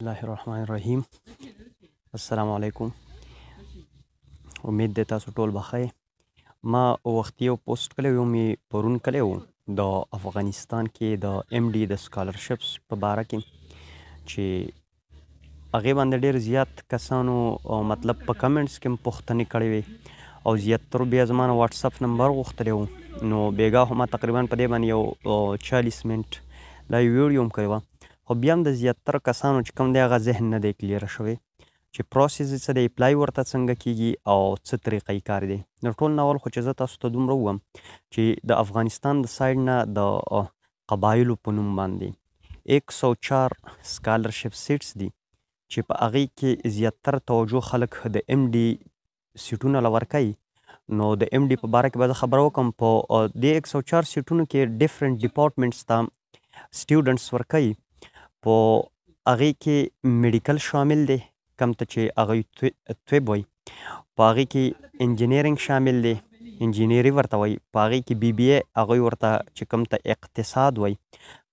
الله الرحمن الرحیم السلام علیکم امید ده تاسو ټول بخیر ما وختي یو پوسټ کړی و مې پرون کړی و د افغانستان کې د ایم ډي د سکالرشپس په باره کې چې هغه باندې ډیر زیات کسانو مطلب په کمنټس کې پوښتنې کړې وي او زیات تر بیا زما نه واتس اپ نمبر غوښتلی وو نو بیګا خو ما تقریبا په دې باندې یو چالیس منټ دا یو ویډیو هم کړې وه خو بیا هم د زیاتره کسانو چې کوم دی هغه ذهن نه دی کلیر شوی چې پروسس یې څه دی، اپلای ورته څنګه کیږي او څه طریقه یې کار دی. د ټول نه اول خو چې زه تاسو ته دومره ووایم چې د افغانستان د سایډ نه د قبایلو په نوم باندې ایک سو چار سکالرشپ سیټس دي چې په هغې کې زیاتره توجه خلک د ایم ډي سیټونه له ورکوي نو د ایم ډي په باره کې به زه خبره وکم په دې 104 سیټونو کې ډیفرنټ ډپارټمنټس ته سټوډنټس ورکوي په هغه کې میډیکل شامل دی کم ته چې هغه طب وای په هغه کې انجینیرینګ شامل دی انجینیری ورته وای په هغه کې بی بی ای هغه ورته چې کم ته اقتصاد وای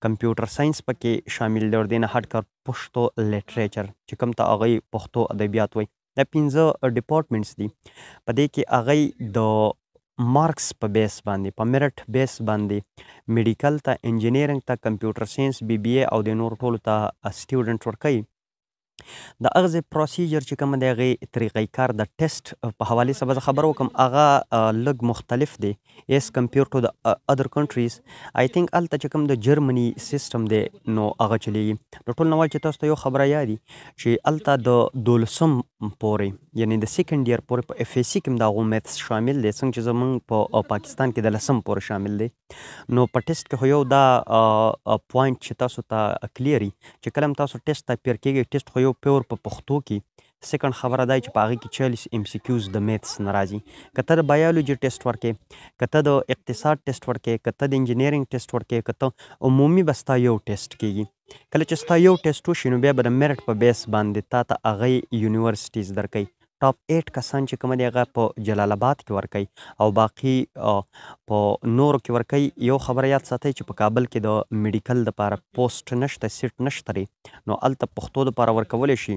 کمپیوټر ساينس پکې شامل دی ور دینه هټ کار پښتو لټریچر چې کم ته هغه پښتو ادبیات وای دا پنځه ډیپارټمنټس دي په دې کې هغه د مارکس په بیس باندې په میرټ بیس باندې میډیکل ته انجینیرنګ ته کمپیوټر ساينس بي بي اي او د نور ټولو ته سټوډنټ ورکوي د اغزه پروسیجر چې کوم دی هغه طریقې کار د ټیسټ په حواله سره خبرو کوم هغه لګ مختلف دی ایس کمپیر ټو د ادر کنټریز آی تھنک الته چې کوم د جرمني سیستم دی نو هغه چلیږي د ټول نوال چې تاسو ته یو خبره یادي چې الته د دولسم پورې یعنی د سیکنډ ایئر پورې په اف ای سی کې دا غو میتھس شامل دی څنګه چې زمونږ په پاکستان کې د لسم پورې شامل دی نو په ټیسټ کې یو دا پوینټ چې تاسو ته کلیری چې کلم تاسو ټیسټ ته پیر کېږي ټیسټ خو یو پیور په پښتو کې سیکنډ خبره دا چې په هغه کې چالیس ایم سي کیوز د میتس نه راځي که ته د بایولوژي ټیسټ ورکې که ته د اقتصاد ټیسټ ورکې که ته د انجینیرینګ ټیسټ ورکې که ته عمومي به ستا یو ټیسټ کیږي کله چې ستا یو ټیسټ وشي نو بیا به د میرټ په بیس باندې تا ته هغه یونیورسټیز درکوي ټاپ 8 کسان چې کوم دی هغه په جلال آباد کې ورکي او باقی په نورو کې ورکي یو خبره یاد ساتئ چې په کابل کې د میډیکل لپاره پوسټ نشته سیټ نشته نو الته پښتو لپاره ورکول شي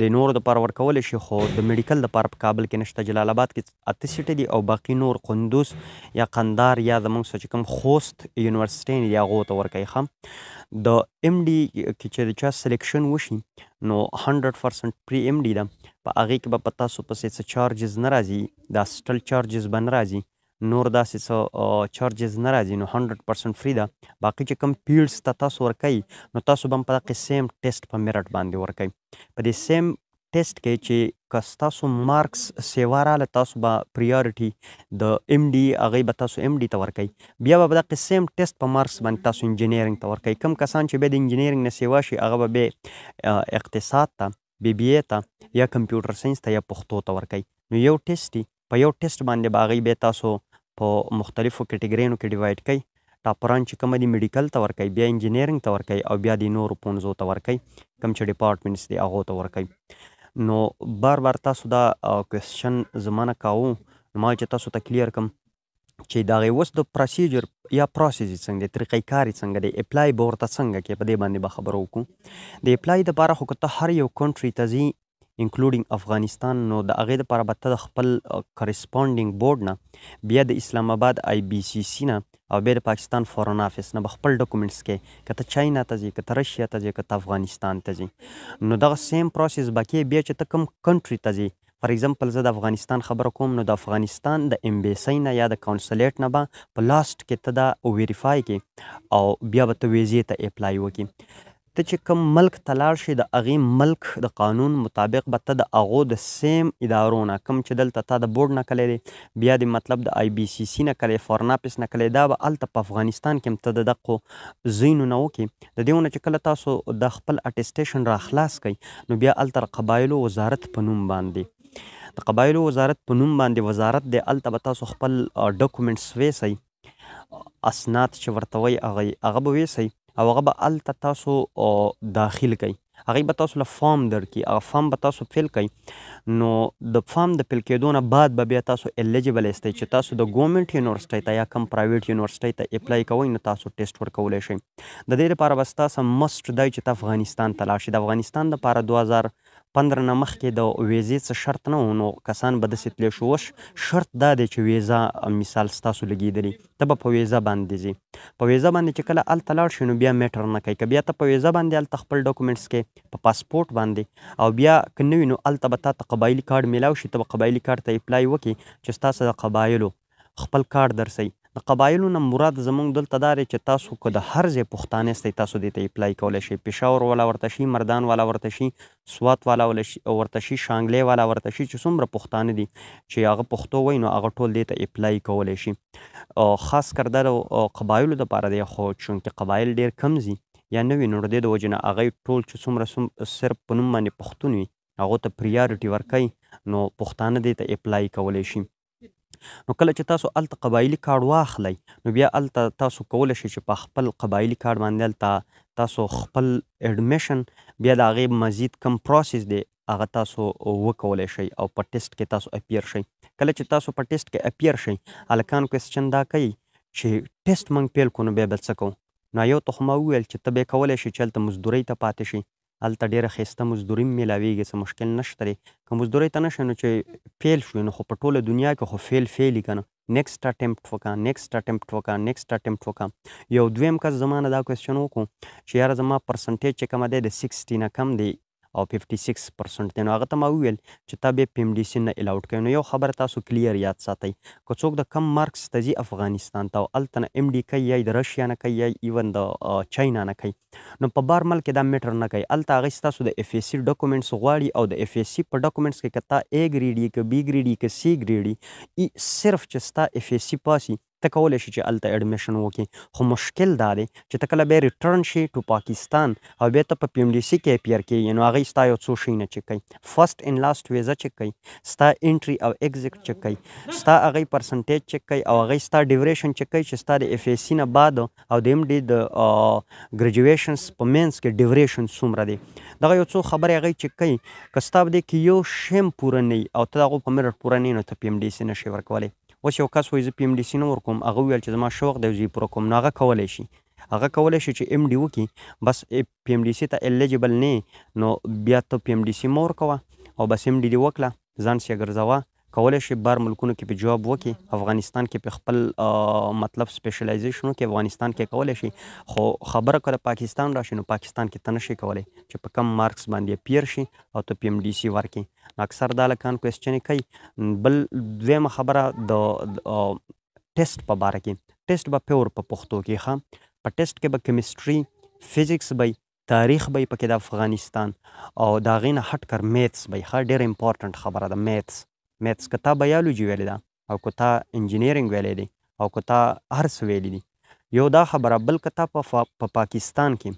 دی نورو دپاره ورکولی شی خو د میډیکل دپاره په کابل کی نشته جلال اباد کی اته سیټه دی او باقی نور قندوز یا قندار یا زمونږ سره چی کوم خوست یونیورسټی دی هغو ته ورکوی ښه د ایم ډی کی چه د چا سلیکشن وشی نو هنډرډ پرسنټ پری ایم ډی ده په هغی کی به په تاسو پسی څه چارجز نه راځی د هاسټل چارجز به نه راځی نور داسې څه چارجز نه راځي نو هنډرډ پرسنټ فري ده باقي چې کوم فیلډز ته تاسو ورکوي نو تاسو به هم په دقې سیم ټیسټ په میرټ باندې ورکوي په دې سیم ټیسټ کې چې که ستاسو مارکس سیوا راله تاسو به پریارټي د ایم ډي هغه به تاسو ایم ډي ته ورکوي بیا به په دقې سیم ټیسټ په مارکس باندې تاسو انجینیرینګ ته ورکوي کم کسان چې به د انجینیرینګ نه سیوا شي هغه به به اقتصاد ته بی بی ای ته یا کمپیوټر ساينس ته یا پښتو ته ورکوي نو یو ټیسټ په یو ټیسټ باندې به هغوی بیا تاسو په مختلفو کټګریانو کې ډیوایډ کوي ټاپران چې کوم دي میډیکل ته ورکوي بیا انجینیرنګ ته ورکوي او بیا دي نورو پونځو ته ورکوي کوم چې ډیپارټمنټس دي هغو ته ورکوي نو بار بار تاسو دا کوېسچن زما نه کاوه نو ما چې تاسو ته کلیر کوم چې دا غي وس د پروسیجر یا پروسیس څنګه دی طریقې کار څنګه دی اپلای به ورته څنګه کې په دې باندې به خبرو وکړو د اپلای لپاره خو کته هر یو کنټری ته ځي انکلوډینګ افغانستان نو د هغې لپاره به ته د خپل کریسپونډینګ بورډ نه بیا د اسلام اباد آی بی سی سی نه او بیا د پاکستان فورن آفس نه به خپل ډاکومنټس کیې که ته چاینا ته ځې که ته رشیا ته ځې که ته افغانستان ته ځې نو دغه سیم پروسس به کیې بیا چې ته کوم کنټری ته ځې فار اګزامپل زه د افغانستان خبره کوم نو د افغانستان د امبیسی نه یا د کونسلیټ نه به په لاسټ کې ته دا ویریفای کړې او بیا به ته ویزې ته اپلای وکړې ته چې کوم ملک ته لاړ شې د هغې ملک د قانون مطابق به ته د هغو د سیم ادارو نه کوم چې دلته تا د بورډ نه کلی دی بیا دې مطلب د آی بي سي سي نه کلی فارن آفس نه کلی دا به هلته په افغانستان کې هم ته د دقو ځایونو نه وکې د دې ونه چې کله تاسو دا خپل اټیسټیشن را خلاص کړئ نو بیا هلته د قبایلو وزارت په نوم باندې د قبایلو وزارت په نوم باندې وزارت دی هلته به تاسو خپل ډکومنټس ویسئ. اسناد چې ورتوي هغه هغه به ویسئ او هغه به الته تاسو داخل کړئ هغه به تاسو له فارم درکې هغه فارم به تاسو فل کړئ نو د فارم د فل کېدو نه بعد به بیا تاسو الیجیبل استئ چې تاسو د ګورنمنت یونیورسټۍ ته یا کم پرایویټ یونیورسټۍ ته اپلای کوئ نو تاسو ټیسټ ورکولی شئ د دې لپاره به ستاسو مست دی چې ته افغانستان ته لاړ شئ د افغانستان لپاره 2000 پندر نه مخکې د ویزې څه شرط نه وو نو کسان به دسې تلې شو اوس شرط دا دی چې ویزه مثال ستاسو لګیدلي ته به په ویزه باندې ځې په ویزه باندې چې کله هلته لاړ شې نو بیا میټر نه کوي که بیا ته په ویزه باندې هلته خپل ډاکومنټس کې په پاسپورټ باندې او بیا که نه وي نو هلته به تاته قبایلي کارډ میلاو شي ته به قبایلي کارډ ته اپلای وکړي چې ستاسو د قبایلو خپل کار درسئ د قبایلو نه مراد زمونږ دلته دا دی چې تاسو که د هر ځای پښتانه استئ تاسو دې ته اپلای کولای شئ پېښور والا ورته شي مردان والا ورته شي سوات والا ورته شي شانګلې والا ورته شي چې څومره پښتانه دي چې هغه پښتو وایي نو هغه ټول دې ته اپلای کولای شي خاص کر دا د قبایلو لپاره دی خو چونکه قبایل ډېر کم ځي یا نه وي نو د دې د وجې نه هغه یې ټول چې څومره صرف په نوم باندې پښتون وي هغو ته پریارټي ورکوي نو پښتانه دې ته اپلای کولای شي. نو کله چې تاسو هلته قبایلي کارډ واخلئ نو بیا هلته تاسو کولی شئ چې په خپل قبایلي کارډ باندې هلته تاسو خپل اډمیشن بیا د هغې مزید کوم پروسس دی هغه تاسو وکولی شئ او په ټیسټ کې تاسو اپیر شئ کله چې تاسو په ټیسټ کې اپیر شئ هلکان کوېسچن دا کوي چې ټیسټ موږ پیل کړو نو بیا به څه کوو نو یو ته خو ما وویل چې ته بیا کولی شئ چې هلته مزدورۍ ته پاتې شئ هلته ډیره خیسته مزدوریم میلاویږی څه مشکل نشته دی که مزدوری ته نشی نو چه فیل شوی نو خو په ټوله دنیا کی خو فیل فیل یی کنه نیکسټ اټیمپټ وکه نیکسټ اټیمپټ وکه نیکسټ اټیمپټ وکه یو دویم کس زما نه دا کویسچن وکړو چه یاره زما پرسنټیج چه کومه دی د سیکسټی نه کم دی او ففټی سیکس پرسنټ دی نو هغه ته ما وویل چه تا بیا پیم ډی سی نه الاوډ کوی نو یو خبره تاسو کلیر یاد ساتی که څوک د کم مارکس ته ځی افغانستان ته او هلته نه ایم ډی کوی یای د رشیا نه کوی یای ایون د چاینا نه کوی نو په بار ملک کې دا میټر نه کوي هلته هغوی ستاسو د اف ای سي ډاکومنټس غواړي او د اف ای سي په ډاکومنټس کې که تا اې ګریډ یې که بي ګریډ یې که سي ګریډ یې صرف چې ستا اف ای سي پاس وي ته کولی شې چې هلته اډمیشن وکړې خو مشکل دا دی چې ته کله بیا ریټرن شې ټو پاکستان او بیا ته په پي ایم ډي سي کې اپیر کیږې نو هغوی ستا یو څو شي نه چیک کوي فرسټ ان لاسټ ویزه چیک کوي ستا انټري او ایکزیټ چیک کوي ستا هغوی پرسنټیج چیک کوي او هغوی ستا ډیوریشن چیک کوي چې ستا د اف ای سي نه بعد او د ایم ډي د ګریجویشنز په مینځ کې ډیوریشن څومره دی دغه یو څو خبرې هغه چې کوي که ستا په دې کې یو شیم پوره نه وي او ته هغه په میرټ پوره نه نو ته پی ایم ډي سي نشي ورکولای اوس یو کس وایي زه پی ایم ډي سي نه ورکوم هغه ویل چې زما شوق دی زه یې پوره کوم نو هغه کولای شي هغه کولای شي چې ایم ډي وکړي بس پی ایم ډي سي ته الیجیبل نه نو بیا ته پی ایم ډي سي مور کوه او بس ایم ډي دی وکړه ځان سي ګرځوه کولای شی بار ملکونو کی په جواب وکی افغانستان کی په خپل مطلب سپیشلایزیشن وکی افغانستان کی کولای شی خو خبره کله پاکستان راشی نو پاکستان کی ته نشی کولای چی په کم مارکس باندی پیر شی او ته پی ام ډی سی ورکی نو اکثر دا هلکان کویسچنی کئ بل دویمه خبره د ټیسټ په باره کی ټیسټ به پیور په پښتو کی ښه په ټیسټ کی به کیمسټری فزیکس بی تاریخ به یې پکې د افغانستان او د هغې نه هټ کر میتس به یې ښه ډېره امپورټنټ خبره ده میتس میتس که تا بیالوجي ویلې ده او که تا انجینیرنګ ویلی دی او که تا هر څه ویلي دي یو دا خبره بل که تا په په پاکستان کې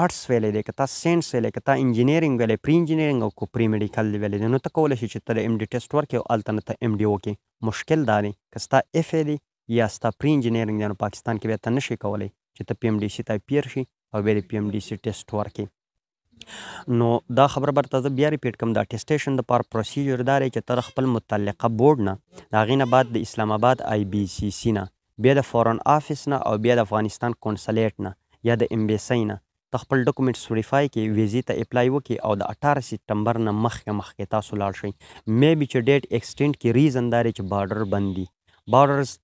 آرټس ویلی دی که تا ساینس ویلی که تا انجینیرنګ ویلی پری انجینیرنګ او که پری میډیکل دی ویلی دی نو ته کولی شې چې ته د ایم ډي ټیسټ ورکې او هلته نه ته ایم ډي وکې مشکل دا دی که ستا اف ای دی یا ستا پري انجنیرنګ دی نو پاکستان کې بیا ته نشې کولی چې ته پي ایم ډي سي ته اپیر شي او بیا د پي ایم ډي سي ټیسټ ورکې نو دا خبره برته زه بیا ریپیټ کوم دا ټیسټیشن د پار پروسیجر دا دی چې تر خپل متعلقه بورډ نه دا غینه بعد د اسلام آباد آی بی سی سی نه بیا د فورن آفیس نه او بیا د افغانستان کونسلیټ نه یا د امبیسی نه ته خپل ډکومنټس وریفای کې ویزې ته اپلای وکې او د اټاره سیتمبر نه مخکې مخکې تاسو لاړ شئ می بی چې ډیټ ایکسټینډ کې ریزن دارې چې بارډر بند دي بارډرز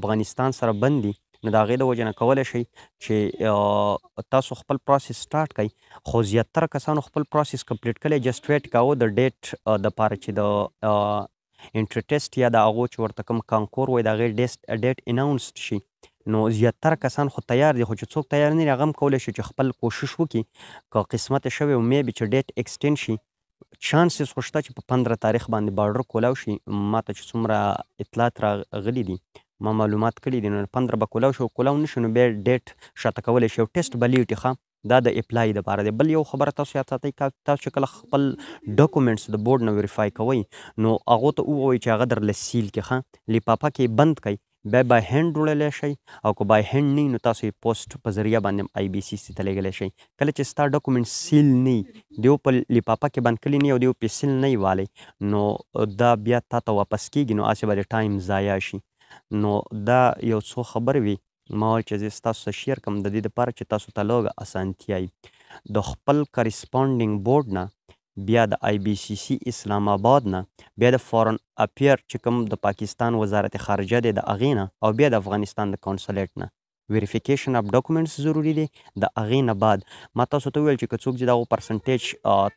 افغانستان سره بند دي نو د هغې د وجه نه کولی شئ چې تاسو خپل پروسس سټارټ کړئ خو زیاتره کسانو خپل پروسس کمپلیټ کړی جسټ ویټ کاوه د ډیټ د پاره چې د انټري ټيسټ يا د هغو چې ورته کوم کانکور وايي د هغې ډيسټ ډيټ اناونسډ شي نو زياتره کسان خو تيار دي خو چې څوک تيار نه دي هغه هم کولی شي چې خپل کوشش وکړي که قسمت شوی او ميبي چې ډيټ ايکسټينډ شي چانسز خو شته چې په پندره تاريخ باندې بارډر کولاو شي ماته چې څومره اطلاعات راغلي دي ما معلومات کړي دي نو پندره به کولاو شي او کولاو نه شي نو بيا ډيټ شاته کولی شي او ټيسټ به ليټ ښه دا د اپلای د پاره دی بل یو خبره تاسو یاد ساتئ تاسو چې کله خپل ډاکومنټس د بورډ نه ویریفای کوئ نو هغه ته ووایئ چې هغه درله سیل کې ښه لپاپه کې بند کړئ بیا بای هند جوړلی شئ او که بای هند نه نو تاسو یې پوسټ په ذریعه باندې هم آی بي سي سي ته لېږلی شئ کله چې ستا ډاکومنټ سیل نه دیو په لپاپه کې بند کړي نه او دیو په سیل نه والی نو دا بیا تا ته واپس کیږي نو هسې به د ټایم ضایع شي نو دا یو څو خبرې وي ما ویل چې زه یې ستاسو سره شیر کړم د دې لپاره چې تاسو ته لږه اسانتیا وي. د خپل کریسپانډینګ بورډ نه، بیا د آی بي سي سي اسلام اباد نه، بیا د فارن افیر چې کوم د پاکستان وزارت خارجه دی د هغې نه او بیا د افغانستان د کونسلیټ نه ویریفیکیشن اف ډاکومنټس ضروري دی. د هغې نه بعد ما تاسو ته وویل چې که څوک دې د هغو پرسنټیج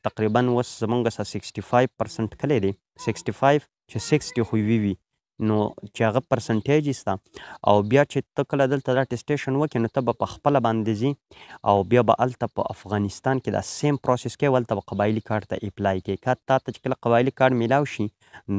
تقریبا اوس زمونږ سره سیکسټي فایف پرسنټ کلی دی، سیکسټي فایف، چې سکس کې خو وي وي نو چې هغه پرسنټیج یې ستا او بیا چې ته کله دلته دا ټیسټیشن وکې نو ته به په خپله باندې ځي او بیا به هلته په افغانستان کې دا سیم پروسس کوې هلته به قبایلي کارډ ته اپلای کوې که تا ته چې کله قبایلي کارډ میلاو شي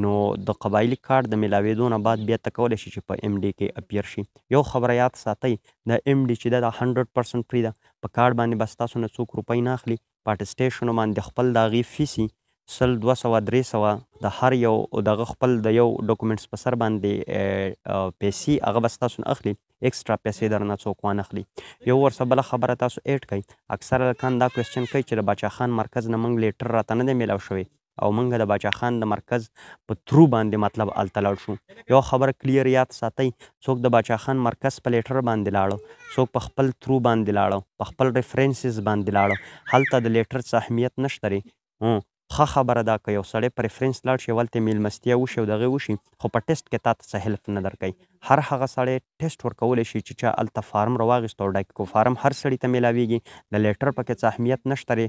نو د قبایلي کارډ د میلاوېدو نه بعد بیا ته کولی شي چې په ایم ډي کې اپیر شي یو خبره یاد ساتئ د ایم ډي چې دا هنډرډ پرسنټ فري ده په کارډ باندې به ستاسو نه څوک روپۍ نه اخلي پاټ سټیشنو باندې خپل د هغې فیسی سل دوه سوه درې سوه د هر یو دغه خپل د یو ډاکومنټس په سر باندې پیسی هغه به ستاسو نه اخلی ایکسټرا پیسی درنه څوک وانه اخلی یو ورسه بل خبره تاسو ایډ کړئ اکثر هلکان دا کویسچن کوي چې د باچا خان مرکز نه موږ لیټر راته نه دی میلاو شوی او مونږ د باچا خان د مرکز په ترو باندې مطلب هلته لاړ شو یو خبره کلیر یاد ساتئ څوک د باچا خان مرکز په لیټر باندې لاړو څوک په خپل ترو باندې لاړو په خپل ریفرینسز باندې لاړو هلته د لیټر څه اهمیت نشته ری هو ښه خبره ده که یو سړی په ریفرینس لاړ شي او هلته یې میلمستیا وشي او دغه وشي خو په ټیسټ کې تاته څه هیلف نه درکوي هر هغه سړی ټیسټ ورکولی شي چې چا هلته فارم رواغیست او ډک کو فارم هر سړي ته میلاویږي د لیټر پکې څه اهمیت نشته دی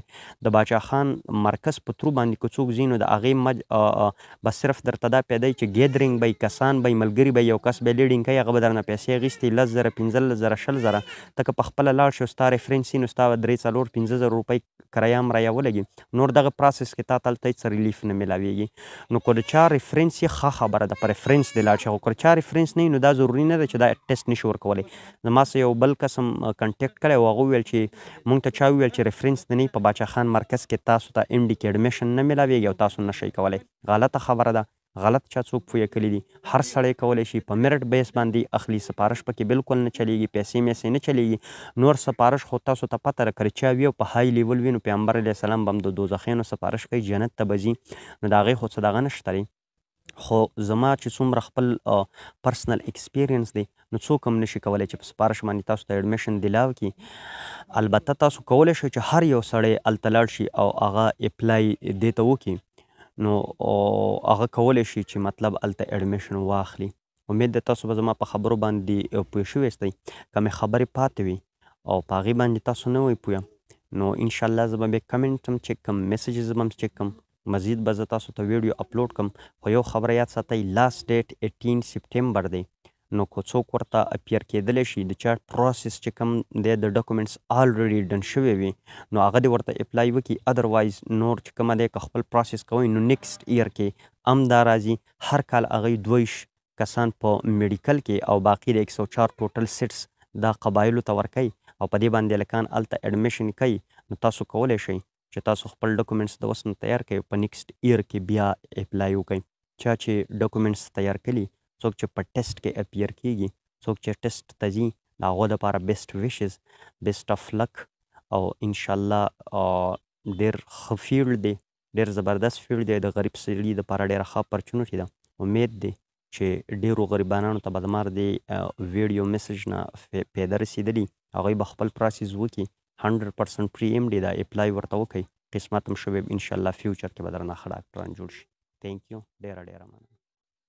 د باچا خان مرکز په ترو باندې که څوک ځي نو د هغې مج بس صرف درته دا پیدای چې ګیدرینګ به کسان به ملګری به یو کس به لیډینګ کوي هغه به درنه پیسې غیستي 10 زره 15 زره 20 زره ته که په خپل لاړ شو ستا ریفرنس نو ستا 3 4 15 زره روپۍ کرايه مرايه ولګي نور دغه پراسس کې تاته هلته هيڅ ريليف نه ملاويږي نو که د چا ريفرنس يې ښه خبره ده په ريفرنس دې لاړ شي خو که چا ريفرنس نه نو دا ضروري نه ده چې دا ټيسټ نشي ورکولای زما سره يو بل کس هم کنټيکټ کړی او هغه وويل چې مونږ ته چا وويل چې ريفرنس دې نه په باچا خان مرکز کې تاسو ته اينډي کې اډميشن نه ملاويږي او تاسو نشئ کولای غلطه خبره ده غلط چا څوک فویه کلی دی هر سړی کولی شی په میرټ بیس باندی اخلی سپارش پکی بلکل نه چلیږی پیسی میسی نه چلیږی نور سپارش خو تاسو ته پته ده که رچا وی او په های لیول وی نو پیغمبر علیه السلام به هم د دوزخینو سپارش کوی جنت ته به ځی نو د هغی خو څه دغه نشته دی خو زما چی څومره خپل پرسنل ایکسپیرینس دی نو څوک هم نشي کولای چې په سپارښت باندې تاسو ته اډمیشن دیلاو کړي البته تاسو کولای شئ چې هر یو سړی هلته لاړ شي او هغه اپلای دې ته وکړي نو هغه کولای شي چې مطلب هلته اډمیشن واخلي امید ده تاسو به زما په خبرو باندې پوه شوي یاستئ که مې خبرې پاتې وي او په هغې باندې تاسو نه وئ پوه نو انشاءالله زه به بیا کمنټ هم چک کم میسجز به هم چک کم مزید به زه تاسو ته ویډیو اپلوډ کړم خو یو خبره یاد ساتئ لاست ډیټ ایټین سپټمبر دی نو که څوک ورته اپیر کیدلی شي د چارټ پروسس چې کوم دی د ډاکومنټس آلریډي ډن شوی وي نو هغه دې ورته اپلای وکړي ادر وایز نور چې کوم دی که خپل پروسس کوئ نو نیکسټ ایر کې هم دا راځي هر کال هغوی دوه ویشت کسان په میډیکل کې او باقی د ایک سو چار ټوټل سیټس دا قبایلو ته ورکوي او په دې باندې هلکان هلته اډمیشن کوي نو تاسو کولی شئ چه تاسو خپل ډکومنټس د اوس نه تیار کړئ په نیکسټ ایر کی بیا اپلای وکړئ چا چه ډکومنټس تیار کړي څوک چه په ټیسټ کی اپیر کیږي څوک چه ټیسټ ته ځي د هغو لپاره بیسټ ویشز بیسټ اف لک او انشاالله ډیر ښه فیلډ دی ډیر زبردست فیلډ دی د غریب سړي لپاره ډیره ښه اپرچونټی ده امید دی چی ډیرو غریبانانو ته به زما د دی ویډیو میسج نه فیده رسیدلی هغوی به خپل پراسیز وکی هنډریډ پرسنټ پری ایم ډی ده اپلای ورته وکی قسمت هم ښه وی انشاالله فیوچر کی به درنه ښه ډاکټران جوړ شی تینکیو ډیره ډیره مننه.